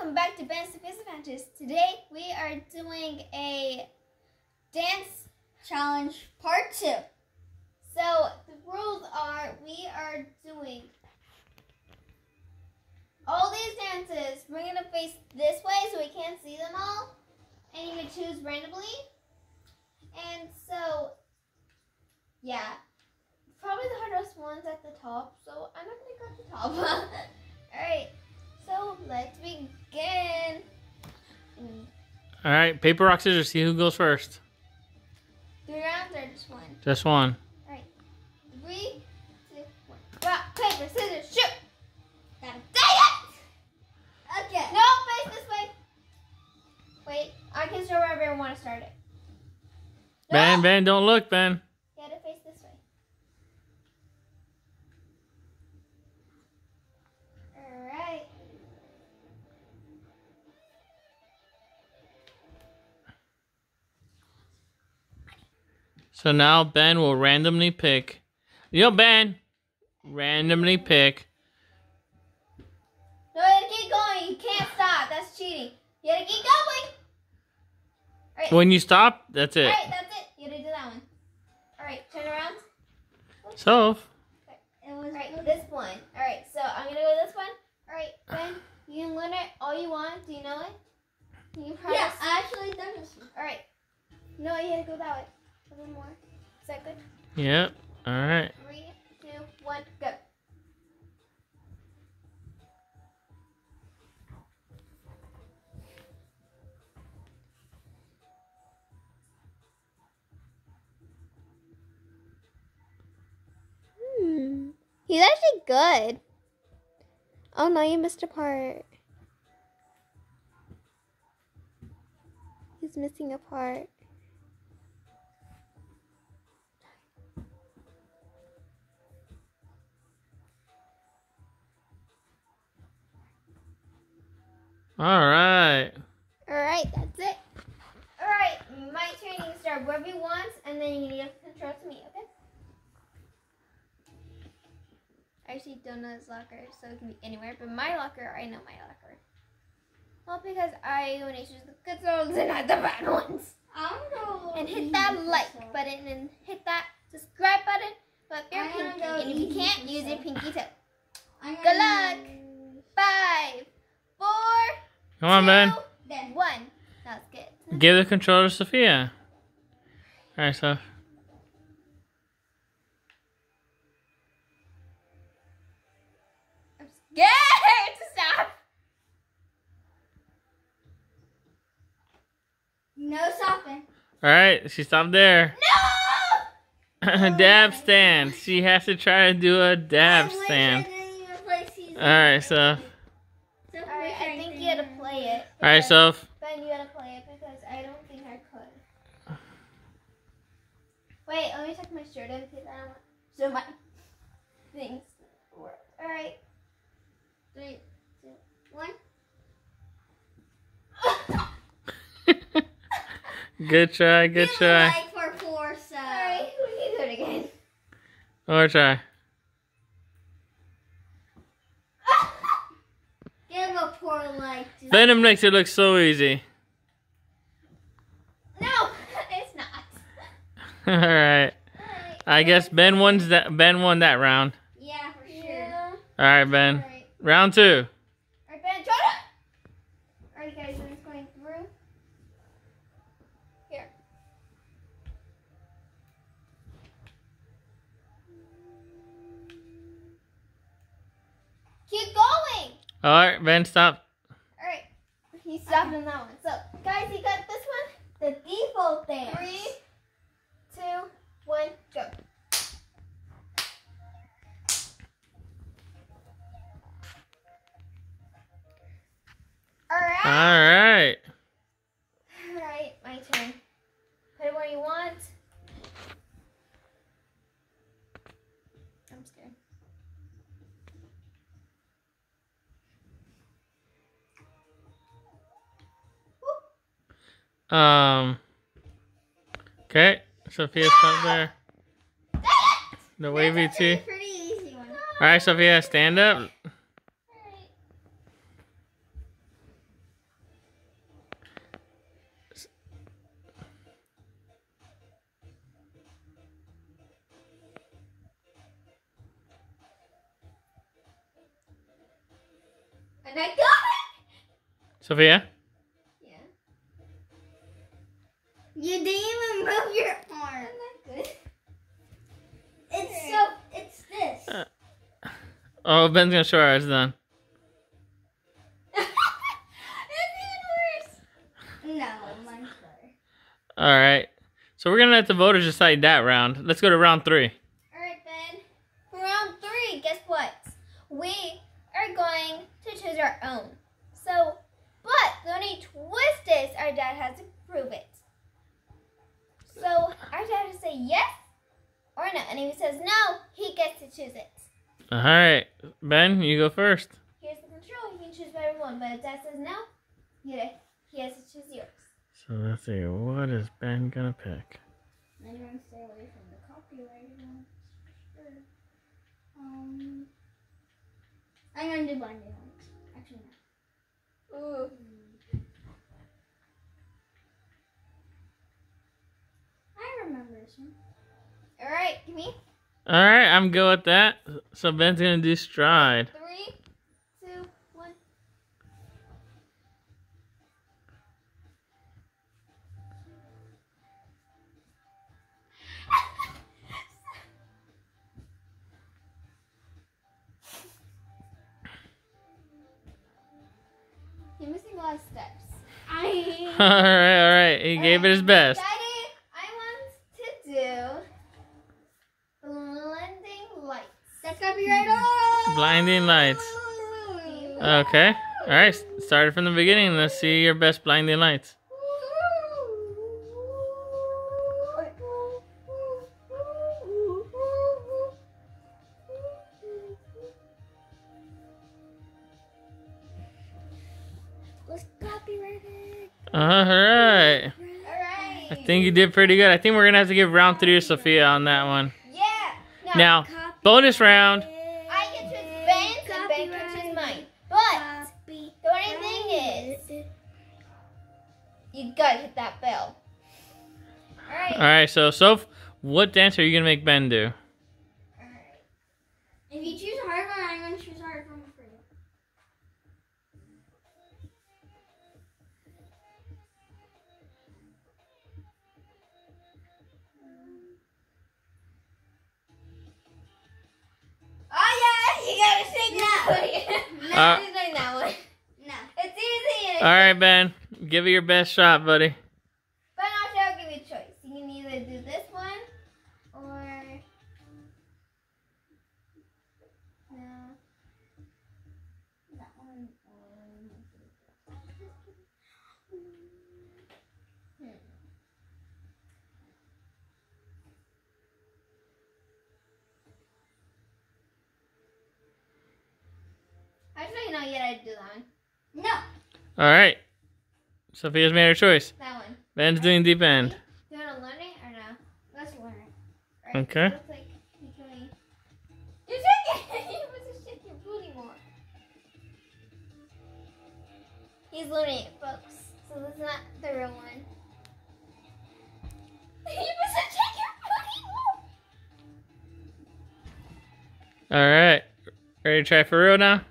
welcome back to Ben Sophia's Adventures. Today we are doing a dance challenge part two. So the rules are we are doing all these dances. We're gonna face this way so we can't see them all, and you can choose randomly. And so, yeah, probably the hardest ones at the top. So I'm not gonna go at the top. all right. So let's begin. All right, paper, rock, scissors. See who goes first. Three rounds or just one? Just one. All right. Three, two, one. Rock, paper, scissors, shoot. Got it. Dang it! Okay. No, face this way. Wait, I can show wherever I want to start it. Ben! Ben, don't look, Ben. So now Ben will randomly pick. Yo, Ben. Randomly pick. No, you gotta keep going. You can't stop. That's cheating. You gotta keep going. All right. When you stop, that's it. All right, that's it. You gotta do that one. All right, turn around. So, It was right, this one. All right, so I'm gonna go this one. All right, Ben, you can learn it all you want. Do you know it? You can press. Yeah, I actually done this one. All right. No, you gotta go that way. A little more. Is that good? yep. All right. Three, two, one, go. Hmm. He's actually good. Oh no, you missed a part. He's missing a part. All right. Alright, that's it. Alright, my turn. You can start wherever you want, and then you need to control to me, okay? I actually don't know his locker, so it can be anywhere, but my locker, I know my locker. Well, because I only choose the good songs and not the bad ones. I'm gonna And hit that like button and hit that subscribe button with your I'm gonna pinky. And if you can't, use your pinky toe. I'm Good gonna luck. use Five, four, Come on, Ben. two, Ben. one. That's good. Give the controller to Sophia. All right, so. I'm scared to stop. No stopping. All right, she stopped there. No! dab stand. She has to try to do a dab stand. I didn't even play season. All right, so. So Alright, I think you gotta play it. All right, so. Ben, you gotta play it because I don't think I could. Wait, let me tuck my shirt in because I don't want so my things. Work. Alright. Three, two, one. good try, good Give a try. like for four subs. Alright, we can do it again. One more try. Give like. Venom makes it look so easy. no, it's not. All right. I guess Ben won that. Ben won that round. Yeah, for sure. Yeah. All right, Ben. Alright. Round two. Alright, Ben, try it! Alright, guys, I'm just going through. Here. Keep going! All right, Ben, stop. Alright. He stopped on that one. So, guys, Um. Okay, Sophia's up there. The wavy t. All right, Sophia, stand up. And I got it! Sophia? You didn't even move your arm. Isn't that good? It's so. It's this. Uh. Oh, Ben's gonna show her it's done. It's even worse. No, mine's better. All right. So we're gonna let the voters decide that round. Let's go to round three. Alright, Ben. For round three, guess what? We are going to choose our own. So, but the only twist is our dad has to prove it. So, our dad has to say yes or no. And if he says no, he gets to choose it. All right, Ben, you go first. Here's the control. You can choose whatever you want. But if dad says no, he, he has to choose yours. So let's see. What is Ben gonna pick? I'm gonna stay away from the copyright. Sure. Um, I'm gonna do blinding lights. Actually, no. Ooh. I remember this one. Alright, give me All right, I'm good with that. So Ben's gonna do stride. three, two, one. You're missing a lot of steps. All I. right, all right. He gave it his best. Daddy, I want to do blinding lights. That's copyright on. Blinding lights. Okay. All right. Started from the beginning. Let's see your best blinding lights. Let's copyright it. All right. Alright. I think you did pretty good. I think we're gonna have to give round three to Sophia on that one. Yeah. Now, bonus round. All right. So, Soph, what dance are you gonna make Ben do? Alright. If you choose hard one, I'm gonna choose hard one for you. Oh yeah, you gotta shake that one. no, Uh, he's doing that one. No. It's easy. and All it's- right, Ben. Give it your best shot, buddy. You gotta do that one. No. All right. Sophia's made her choice. That one. Ben's doing deep end. Do you wanna learn it or no? Let's learn it. Alright, Okay. so like can You're shaking. you must shake your booty more. He's learning it, folks. So this is not the real one. you must shake your booty more. All right. Ready to try for real now?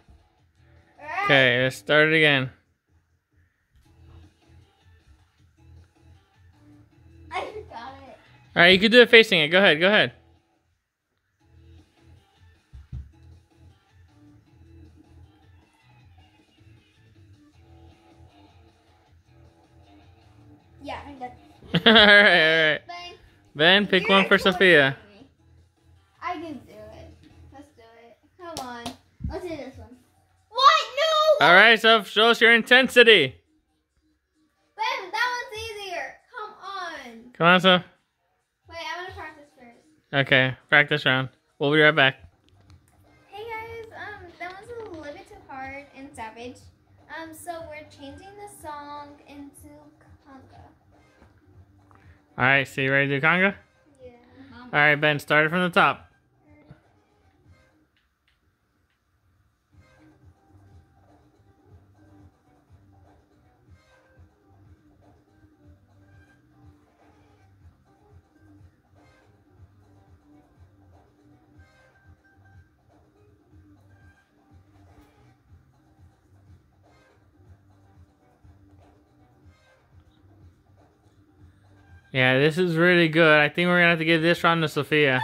Alright. Okay, let's start it again. I forgot it. All right, you can do it facing it. Go ahead. Go ahead. Yeah, I'm done. all right, all right. Ben, pick you're one for Sophia. All right, so show us your intensity. Ben, that one's easier. Come on. Come on, so. Wait, I want to practice first. Okay, practice round. We'll be right back. Hey guys, um, that was a little bit too hard and savage. Um, so we're changing the song into conga. All right, so you ready to do conga? Yeah. All right, Ben, start it from the top. Yeah, this is really good. I think we're gonna have to give this round to Sophia.